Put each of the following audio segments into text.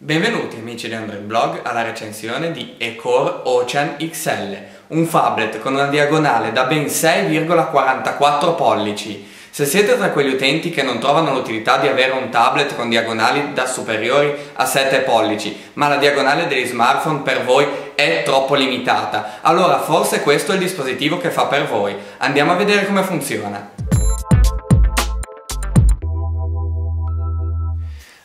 Benvenuti amici di Android Blog alla recensione di Ecore Ocean XL, un phablet con una diagonale da ben 6,44 pollici. Se siete tra quegli utenti che non trovano l'utilità di avere un tablet con diagonali da superiori a 7 pollici, ma la diagonale degli smartphone per voi è troppo limitata, allora forse questo è il dispositivo che fa per voi. Andiamo a vedere come funziona.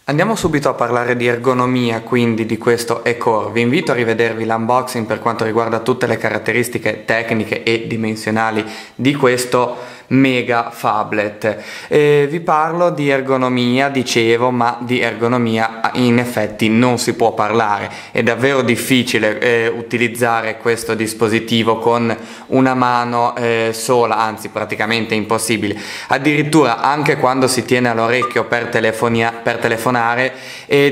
Andiamo subito a parlare di ergonomia quindi di questo E-Core. Vi invito a rivedervi l'unboxing per quanto riguarda tutte le caratteristiche tecniche e dimensionali di questo mega phablet. Eh, vi parlo di ergonomia, dicevo, ma di ergonomia in effetti non si può parlare. È davvero difficile eh, utilizzare questo dispositivo con una mano eh, sola, anzi praticamente impossibile. Addirittura anche quando si tiene all'orecchio per, per telefonare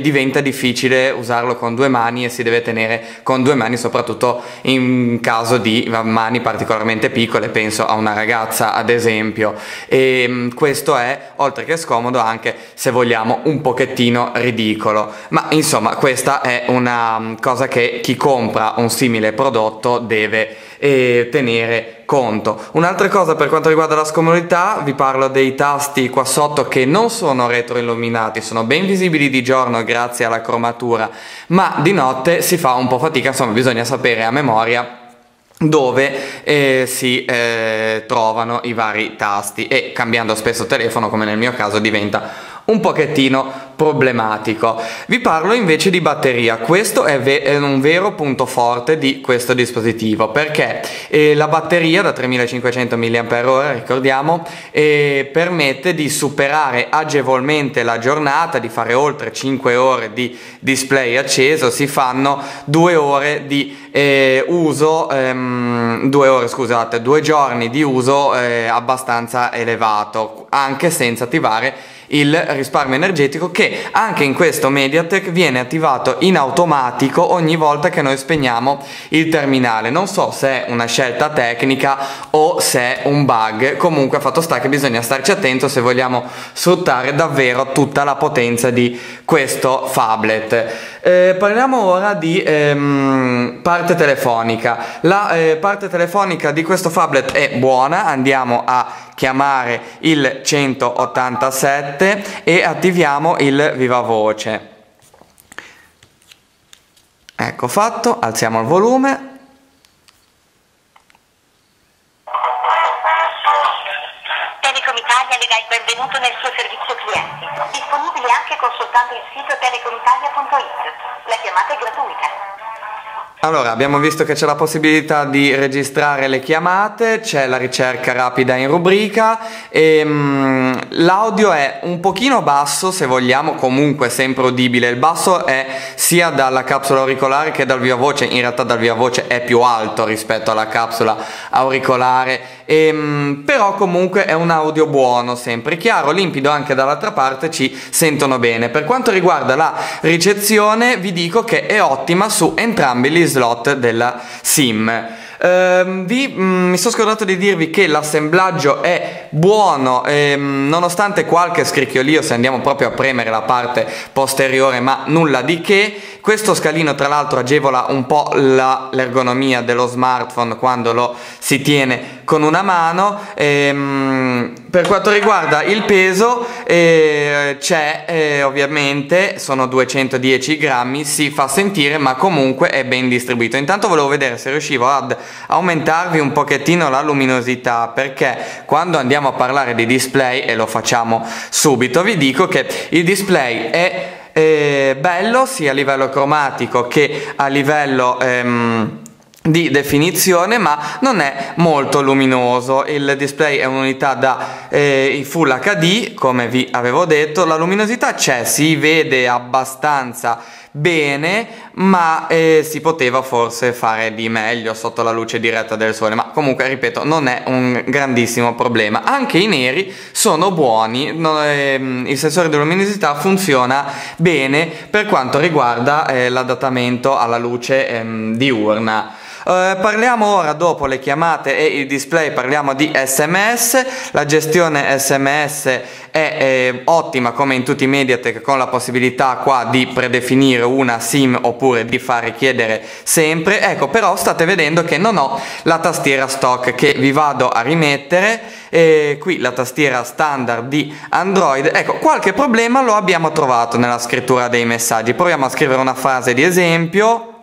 diventa difficile usarlo con due mani e si deve tenere con due mani soprattutto in caso di mani particolarmente piccole, penso a una ragazza ad esempio esempio e mm, questo è oltre che scomodo anche se vogliamo un pochettino ridicolo ma insomma questa è una mm, cosa che chi compra un simile prodotto deve eh, tenere conto. Un'altra cosa per quanto riguarda la scomodità, vi parlo dei tasti qua sotto che non sono retroilluminati, sono ben visibili di giorno grazie alla cromatura, ma di notte si fa un po' fatica, insomma bisogna sapere a memoria dove eh, si eh, trovano i vari tasti e cambiando spesso telefono come nel mio caso diventa un pochettino problematico. Vi parlo invece di batteria, questo è, ve- è un vero punto forte di questo dispositivo perché eh, la batteria da 3500 mAh, ricordiamo, eh, permette di superare agevolmente la giornata, di fare oltre 5 ore di display acceso, si fanno 2 ore di eh, uso, ehm, 2 ore scusate, 2 giorni di uso eh, abbastanza elevato, anche senza attivare il risparmio energetico che anche in questo MediaTek viene attivato in automatico ogni volta che noi spegniamo il terminale. Non so se è una scelta tecnica o se è un bug, comunque fatto sta che bisogna starci attento se vogliamo sfruttare davvero tutta la potenza di questo phablet. Eh, parliamo ora di ehm, parte telefonica. La eh, parte telefonica di questo phablet è buona, andiamo a chiamare il 187 e attiviamo il viva voce. Ecco fatto, alziamo il volume. Anche consultando il sito telecomitalia.it. La chiamata è gratuita. Allora, abbiamo visto che c'è la possibilità di registrare le chiamate, c'è la ricerca rapida in rubrica e um, l'audio è un pochino basso se vogliamo, comunque sempre udibile. Il basso è sia dalla capsula auricolare che dal via voce, in realtà dal via voce è più alto rispetto alla capsula auricolare, e, um, però comunque è un audio buono, sempre chiaro, limpido, anche dall'altra parte ci sentono bene. Per quanto riguarda la ricezione vi dico che è ottima su entrambi gli slot della SIM. Uh, vi, mh, mm, mi sono scordato di dirvi che l'assemblaggio è buono ehm, nonostante qualche scricchiolio se andiamo proprio a premere la parte posteriore ma nulla di che. Questo scalino tra l'altro agevola un po' l'ergonomia dello smartphone quando lo si tiene con una mano. Ehm, per quanto riguarda il peso eh, c'è eh, ovviamente sono 210 grammi si fa sentire ma comunque è ben distribuito. Intanto volevo vedere se riuscivo ad aumentarvi un pochettino la luminosità perché quando andiamo a parlare di display e lo facciamo subito vi dico che il display è eh, bello sia a livello cromatico che a livello ehm, di definizione ma non è molto luminoso. Il display è un'unità da eh, full HD come vi avevo detto. La luminosità c'è si vede abbastanza bene ma eh, si poteva forse fare di meglio sotto la luce diretta del sole. Ma comunque ripeto non è un grandissimo problema. Anche i neri sono buoni no, eh, il sensore di luminosità funziona bene per quanto riguarda eh, l'adattamento alla luce ehm, diurna Uh, parliamo ora dopo le chiamate e il display, parliamo di sms, la gestione sms è eh, ottima come in tutti i Mediatek con la possibilità qua di predefinire una sim oppure di far richiedere sempre, ecco però state vedendo che non ho la tastiera stock che vi vado a rimettere, e qui la tastiera standard di Android, ecco qualche problema lo abbiamo trovato nella scrittura dei messaggi, proviamo a scrivere una frase di esempio,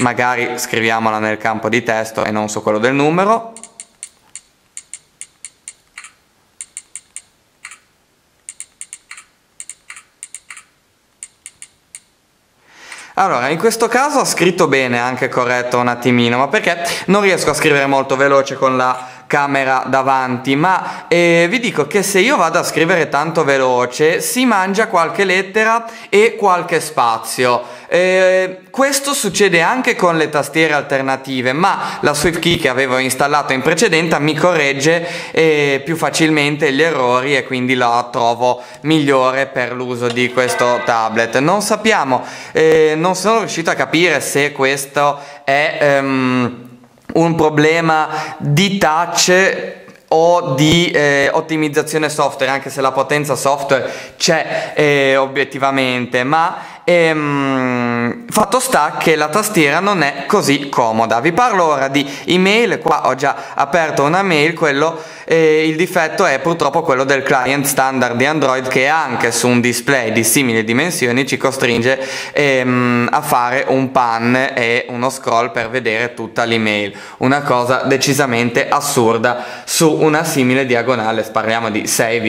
magari scriviamola nel campo di testo e non su quello del numero. Allora, in questo caso ho scritto bene, anche corretto un attimino, ma perché non riesco a scrivere molto veloce con la camera davanti, ma eh, vi dico che se io vado a scrivere tanto veloce si mangia qualche lettera e qualche spazio. Eh, questo succede anche con le tastiere alternative, ma la SwiftKey che avevo installato in precedenza mi corregge eh, più facilmente gli errori e quindi la trovo migliore per l'uso di questo tablet. Non sappiamo, eh, non sono riuscito a capire se questo è... Um, un problema di touch o di eh, ottimizzazione software, anche se la potenza software c'è eh, obiettivamente, ma Ehm, fatto sta che la tastiera non è così comoda. Vi parlo ora di email, qua ho già aperto una mail, quello, eh, il difetto è purtroppo quello del client standard di Android che anche su un display di simili dimensioni ci costringe ehm, a fare un pan e uno scroll per vedere tutta l'email. Una cosa decisamente assurda su una simile diagonale, parliamo di 6,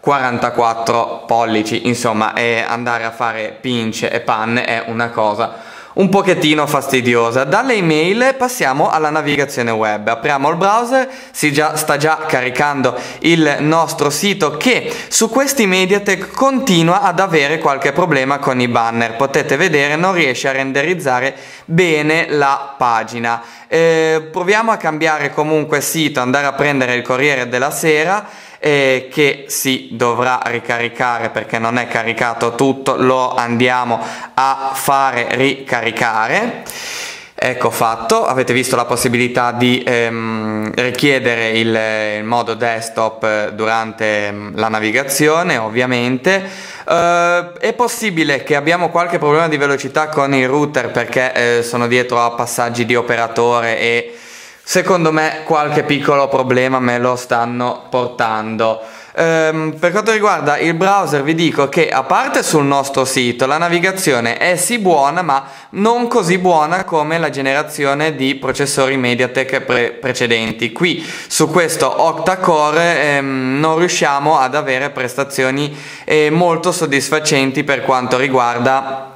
44 pollici, insomma, andare a fare pinch e pan è una cosa un pochettino fastidiosa. Dalle email passiamo alla navigazione web. Apriamo il browser, si già, sta già caricando il nostro sito che su questi Mediatek continua ad avere qualche problema con i banner. Potete vedere non riesce a renderizzare bene la pagina. Eh, proviamo a cambiare comunque sito, andare a prendere il Corriere della Sera eh, che si dovrà ricaricare perché non è caricato tutto, lo andiamo a fare ricaricare. Ecco fatto, avete visto la possibilità di ehm, richiedere il, il, modo desktop durante ehm, la navigazione ovviamente. Uh, è possibile che abbiamo qualche problema di velocità con il router perché eh, sono dietro a passaggi di operatore e Secondo me qualche piccolo problema me lo stanno portando. Um, per quanto riguarda il browser vi dico che a parte sul nostro sito la navigazione è sì buona ma non così buona come la generazione di processori Mediatek pre- precedenti. Qui su questo octa-core ehm, non riusciamo ad avere prestazioni eh, molto soddisfacenti per quanto riguarda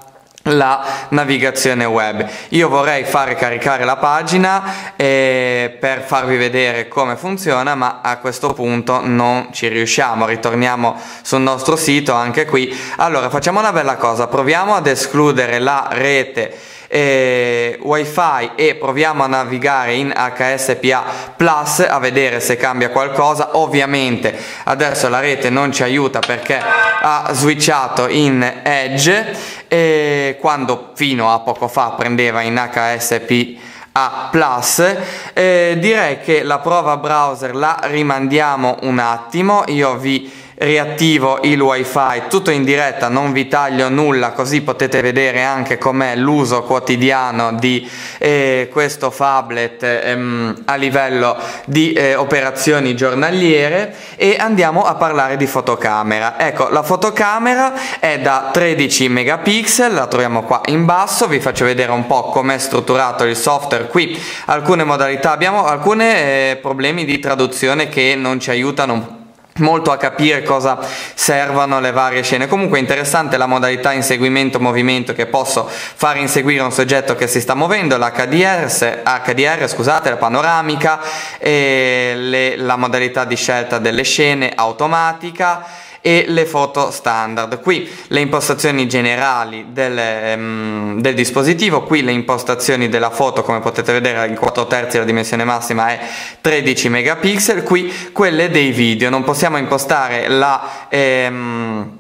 la navigazione web. Io vorrei fare caricare la pagina eh, per farvi vedere come funziona, ma a questo punto non ci riusciamo. Ritorniamo sul nostro sito anche qui. Allora, facciamo una bella cosa, proviamo ad escludere la rete eh, wifi e proviamo a navigare in HSPA Plus a vedere se cambia qualcosa ovviamente adesso la rete non ci aiuta perché ha switchato in Edge e quando fino a poco fa prendeva in HSPA a Plus eh, direi che la prova browser la rimandiamo un attimo. Io vi riattivo il wifi tutto in diretta non vi taglio nulla così potete vedere anche com'è l'uso quotidiano di eh, questo phablet ehm, a livello di eh, operazioni giornaliere. E andiamo a parlare di fotocamera. Ecco la fotocamera è da 13 megapixel la troviamo qua in basso vi faccio vedere un po' com'è strutturato il software. Qui alcune modalità abbiamo alcuni eh, problemi di traduzione che non ci aiutano molto a capire cosa servono le varie scene. Comunque è interessante la modalità inseguimento movimento che posso fare inseguire un soggetto che si sta muovendo, l'HDR, HDR scusate, la panoramica, le, la modalità di scelta delle scene automatica e le foto standard. Qui le impostazioni generali del, um, del, dispositivo, qui le impostazioni della foto come potete vedere in 4 terzi la dimensione massima è 13 megapixel, qui quelle dei video, non possiamo impostare la... Um,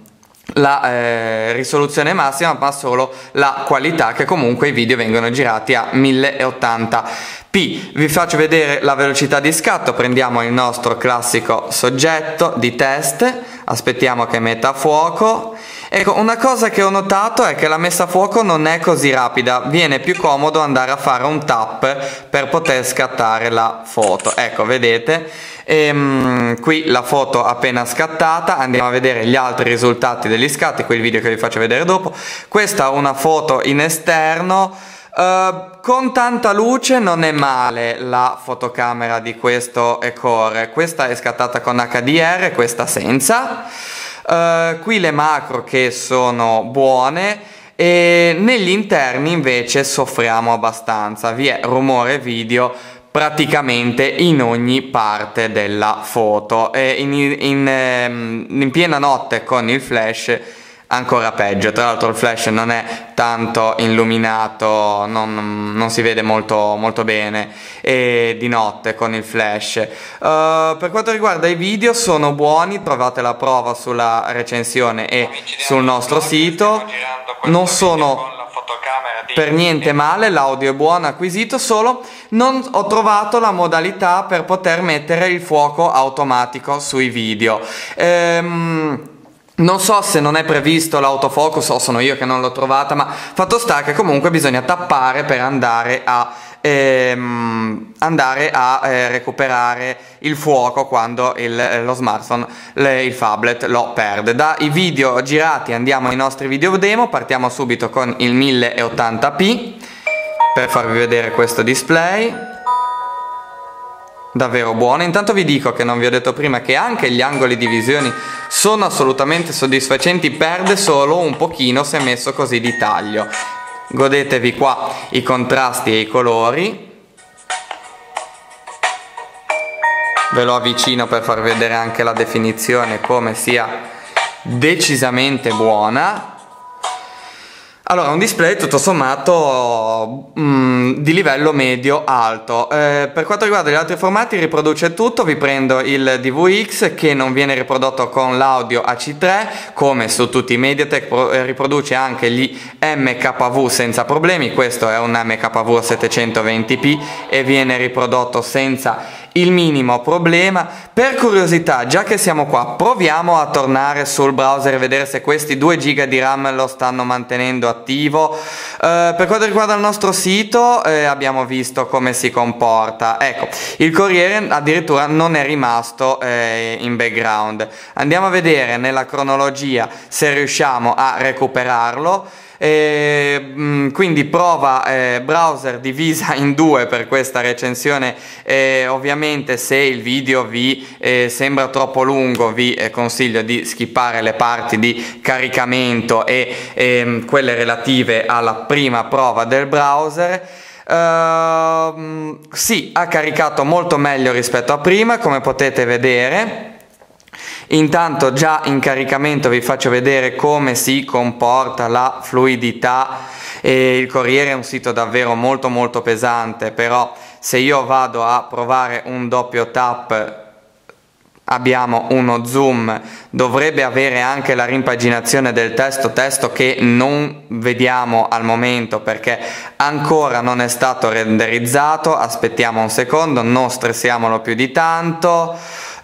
la eh, risoluzione massima ma solo la qualità che comunque i video vengono girati a 1080p vi faccio vedere la velocità di scatto. Prendiamo il nostro classico soggetto di test. Aspettiamo che metta a fuoco. Ecco una cosa che ho notato è che la messa a fuoco non è così rapida. Viene più comodo andare a fare un tap per poter scattare la foto. Ecco vedete? E, um, qui la foto appena scattata. Andiamo a vedere gli altri risultati degli scatti quel video che vi faccio vedere dopo. Questa è una foto in esterno uh, con tanta luce non è male la fotocamera di questo Ecore. Questa è scattata con HDR questa senza. Uh, qui le macro che sono buone e negli interni invece soffriamo abbastanza. Vi è rumore video praticamente in ogni parte della foto. E in, in, ehm, in, piena notte con il flash ancora peggio. Tra l'altro il flash non è tanto illuminato non, non si vede molto, molto bene. E di notte con il flash. Uh, per quanto riguarda i video sono buoni. Trovate la prova sulla recensione e sul nostro sito. non sono per niente male, l'audio è buono, acquisito, solo non ho trovato la modalità per poter mettere il fuoco automatico sui video. Ehm, non so se non è previsto l'autofocus o sono io che non l'ho trovata, ma fatto sta che comunque bisogna tappare per andare a ehm, andare a eh, recuperare il fuoco quando il, eh, lo smartphone, le, il tablet lo perde. Dai video girati andiamo ai nostri video demo, partiamo subito con il 1080p per farvi vedere questo display davvero buono. Intanto vi dico che non vi ho detto prima che anche gli angoli di visione sono assolutamente soddisfacenti, perde solo un pochino se messo così di taglio. Godetevi qua i contrasti e i colori. Ve lo avvicino per far vedere anche la definizione come sia decisamente buona allora, un display tutto sommato mm, di livello medio-alto. Eh, per quanto riguarda gli altri formati riproduce tutto, vi prendo il DVX che non viene riprodotto con l'audio AC3 come su tutti i Mediatek, eh, riproduce anche gli MKV senza problemi, questo è un MKV 720p e viene riprodotto senza il minimo problema. Per curiosità, già che siamo qua, proviamo a tornare sul browser e vedere se questi 2 GB di RAM lo stanno mantenendo attivo. Eh, per quanto riguarda il nostro sito, eh, abbiamo visto come si comporta. Ecco, il Corriere addirittura non è rimasto eh, in background. Andiamo a vedere nella cronologia se riusciamo a recuperarlo. E, mm, quindi prova eh, browser divisa in due per questa recensione. E ovviamente se il video vi eh, sembra troppo lungo vi eh, consiglio di skippare le parti di caricamento e ehm, quelle relative alla prima prova del browser. Uh, sì ha caricato molto meglio rispetto a prima come potete vedere Intanto già in caricamento vi faccio vedere come si comporta la fluidità. E il Corriere è un sito davvero molto molto pesante, però se io vado a provare un doppio tap abbiamo uno zoom, dovrebbe avere anche la rimpaginazione del testo, testo che non vediamo al momento perché ancora non è stato renderizzato, aspettiamo un secondo, non stressiamolo più di tanto.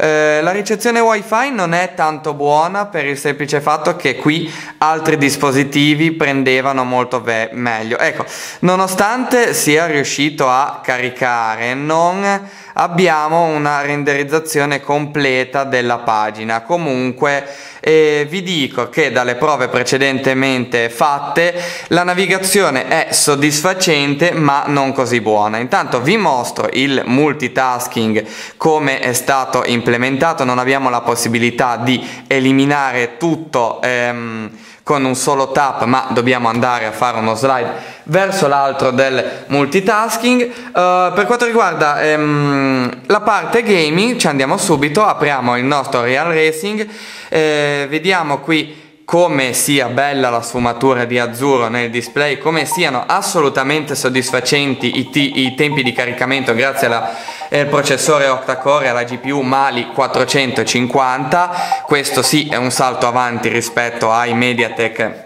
Eh, la ricezione wifi non è tanto buona per il semplice fatto che qui altri dispositivi prendevano molto ve- meglio. Ecco, nonostante sia riuscito a caricare, non abbiamo una renderizzazione completa della pagina. Comunque eh, vi dico che dalle prove precedentemente fatte la navigazione è soddisfacente ma non così buona. Intanto vi mostro il multitasking come è stato implementato, non abbiamo la possibilità di eliminare tutto ehm, con un solo tap ma dobbiamo andare a fare uno slide verso l'altro del multitasking. Uh, per quanto riguarda ehm, la parte gaming ci andiamo subito apriamo il nostro Real Racing. Eh, vediamo qui come sia bella la sfumatura di azzurro nel display, come siano assolutamente soddisfacenti i, i tempi di caricamento grazie al eh, processore octa-core alla GPU Mali 450, questo sì è un salto avanti rispetto ai MediaTek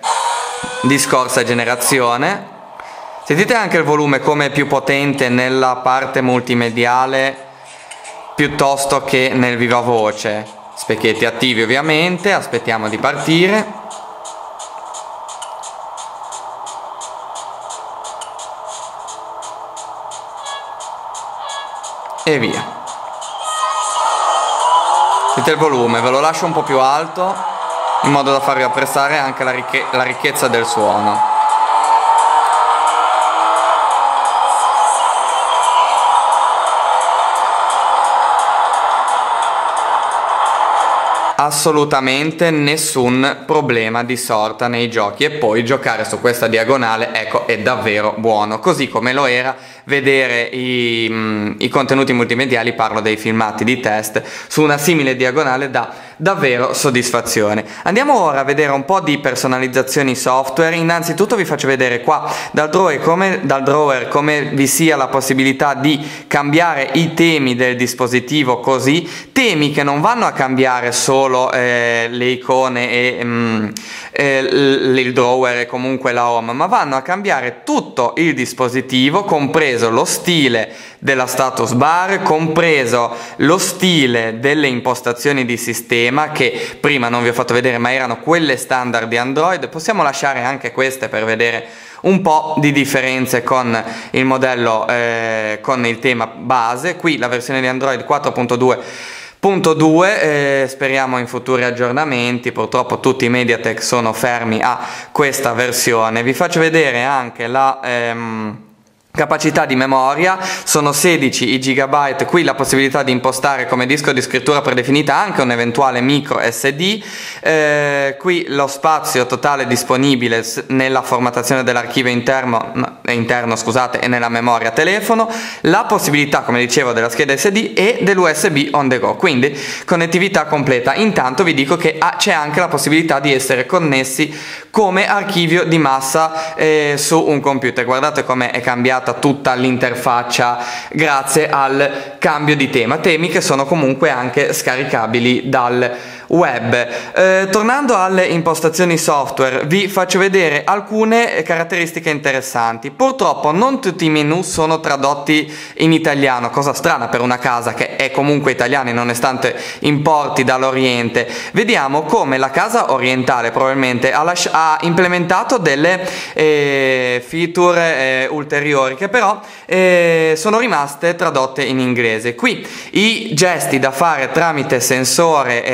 di scorsa generazione. Sentite anche il volume come è più potente nella parte multimediale piuttosto che nel viva voce. Specchietti attivi ovviamente aspettiamo di partire. E via. Sentite il volume ve lo lascio un po' più alto in modo da farvi apprezzare anche la, ricche- la ricchezza del suono assolutamente nessun problema di sorta nei giochi. E poi giocare su questa diagonale ecco è davvero buono così come lo era vedere i, mm, i contenuti multimediali parlo dei filmati di test su una simile diagonale da davvero soddisfazione. Andiamo ora a vedere un po' di personalizzazioni software. Innanzitutto vi faccio vedere qua dal drawer come, dal drawer come vi sia la possibilità di cambiare i temi del dispositivo così temi che non vanno a cambiare solo eh, le icone e mm, eh, il drawer e comunque la home, ma vanno a cambiare tutto il dispositivo, compreso lo stile della status bar, compreso lo stile delle impostazioni di sistema che prima non vi ho fatto vedere, ma erano quelle standard di Android. Possiamo lasciare anche queste per vedere un po' di differenze con il modello eh, con il tema base. Qui la versione di Android 4.2 Punto 2, eh, speriamo in futuri aggiornamenti, purtroppo tutti i Mediatek sono fermi a questa versione. Vi faccio vedere anche la... Ehm, Capacità di memoria sono 16 i GB, qui la possibilità di impostare come disco di scrittura predefinita anche un eventuale micro SD, eh, qui lo spazio totale disponibile nella formattazione dell'archivio interno, interno scusate, e nella memoria telefono, la possibilità come dicevo della scheda SD e dell'USB on the go, quindi connettività completa. Intanto vi dico che c'è anche la possibilità di essere connessi come archivio di massa eh, su un computer, guardate come è cambiato cambiata tutta l'interfaccia grazie al cambio di tema, temi che sono comunque anche scaricabili dal web. Eh, tornando alle impostazioni software, vi faccio vedere alcune caratteristiche interessanti. Purtroppo non tutti i menu sono tradotti in italiano, cosa strana per una casa che è comunque italiana nonostante importi dall'Oriente. Vediamo come la casa orientale probabilmente ha, ha implementato delle eh, feature eh, ulteriori che però eh, sono rimaste tradotte in inglese. Qui i gesti da fare tramite sensore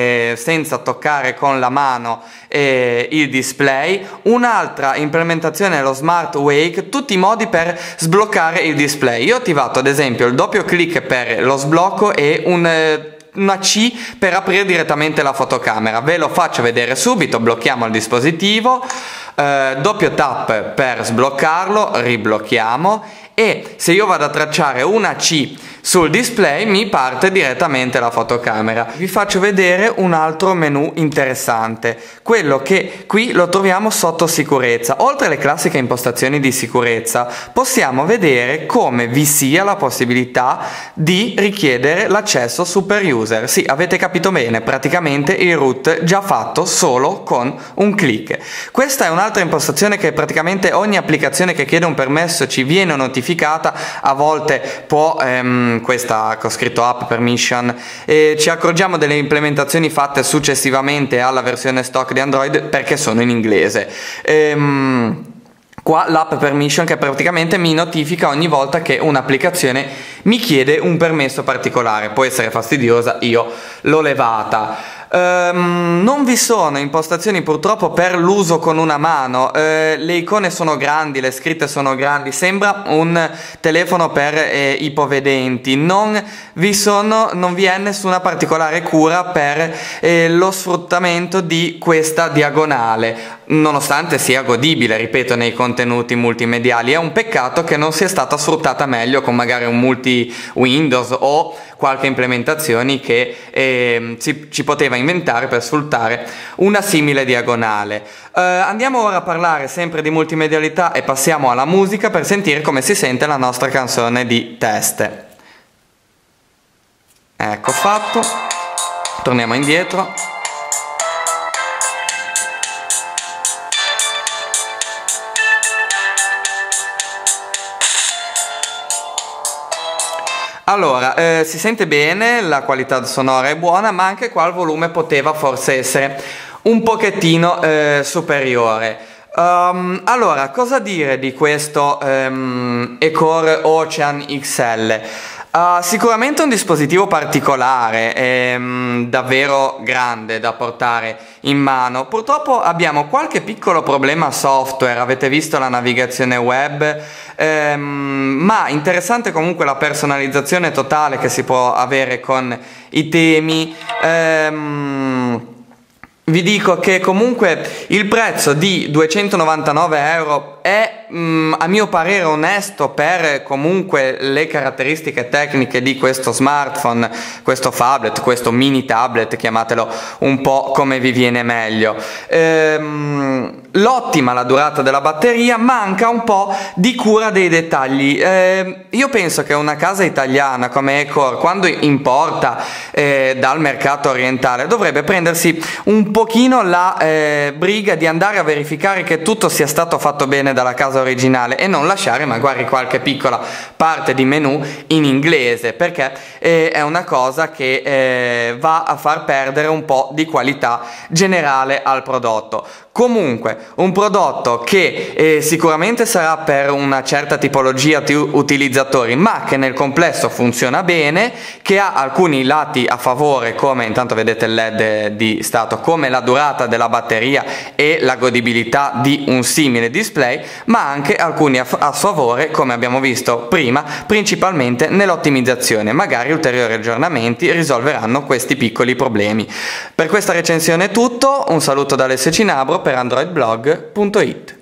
senza toccare con la mano eh, il display, un'altra implementazione è lo Smart Wake, tutti i modi per sbloccare il display. Io ho attivato ad esempio il doppio clic per lo sblocco e un eh, una C per aprire direttamente la fotocamera. Ve lo faccio vedere subito, blocchiamo il dispositivo, eh, doppio tap per sbloccarlo, riblocchiamo e se io vado a tracciare una C sul display mi parte direttamente la fotocamera. Vi faccio vedere un altro menu interessante, quello che qui lo troviamo sotto sicurezza. Oltre alle classiche impostazioni di sicurezza, possiamo vedere come vi sia la possibilità di richiedere l'accesso super user. Sì, avete capito bene, praticamente il root già fatto solo con un clic. Questa è un'altra impostazione che praticamente ogni applicazione che chiede un permesso ci viene notificata, a volte può ehm, questa che ho scritto app permission e ci accorgiamo delle implementazioni fatte successivamente alla versione stock di Android perché sono in inglese. Ehm, qua l'app permission che praticamente mi notifica ogni volta che un'applicazione mi chiede un permesso particolare, può essere fastidiosa, io l'ho levata. Um, non vi sono impostazioni purtroppo per l'uso con una mano, uh, le icone sono grandi, le scritte sono grandi, sembra un telefono per eh, ipovedenti, non vi, sono, non vi è nessuna particolare cura per eh, lo sfruttamento di questa diagonale, nonostante sia godibile, ripeto, nei contenuti multimediali. È un peccato che non sia stata sfruttata meglio con magari un multi Windows o qualche implementazione che eh, ci, ci, poteva inventare per sfruttare una simile diagonale. Eh, andiamo ora a parlare sempre di multimedialità e passiamo alla musica per sentire come si sente la nostra canzone di teste. Ecco fatto, torniamo indietro. Allora, eh, si sente bene, la qualità sonora è buona, ma anche qua il volume poteva forse essere un pochettino eh, superiore. Um, allora, cosa dire di questo um, Ecore Ocean XL? Uh, sicuramente un dispositivo particolare, ehm, davvero grande da portare in mano. Purtroppo abbiamo qualche piccolo problema software, avete visto la navigazione web, ehm, ma interessante comunque la personalizzazione totale che si può avere con i temi. Ehm, vi dico che comunque il prezzo di 299 euro è mh, mm, a mio parere onesto per comunque le caratteristiche tecniche di questo smartphone, questo tablet, questo mini tablet, chiamatelo un po' come vi viene meglio. Ehm, l'ottima la durata della batteria, manca un po' di cura dei dettagli. Ehm, io penso che una casa italiana come Ecor, quando importa eh, dal mercato orientale, dovrebbe prendersi un pochino la eh, briga di andare a verificare che tutto sia stato fatto bene viene dalla casa originale e non lasciare magari qualche piccola parte di menu in inglese perché eh, è una cosa che eh, va a far perdere un po' di qualità generale al prodotto. Comunque, un prodotto che eh, sicuramente sarà per una certa tipologia di utilizzatori, ma che nel complesso funziona bene, che ha alcuni lati a favore, come intanto vedete il LED di stato, come la durata della batteria e la godibilità di un simile display, ma anche alcuni a, a favore, come abbiamo visto prima, principalmente nell'ottimizzazione. Magari ulteriori aggiornamenti risolveranno questi piccoli problemi. Per questa recensione è tutto, un saluto da Alessio Cinabro per androidblog.it.